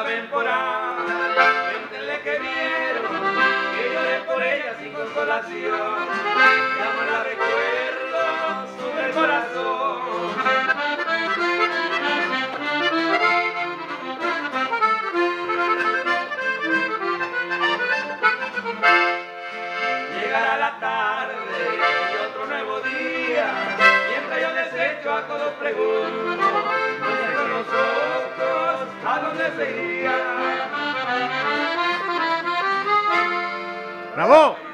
la ven por ahí, cuéntenle que vieron, que lloré por ella sin consolación, ya no la recuerdo, sube el corazón. Llegará la tarde y otro nuevo día, mientras yo desecho a todos preguntas. ¿A dónde se iría? ¡Bravo!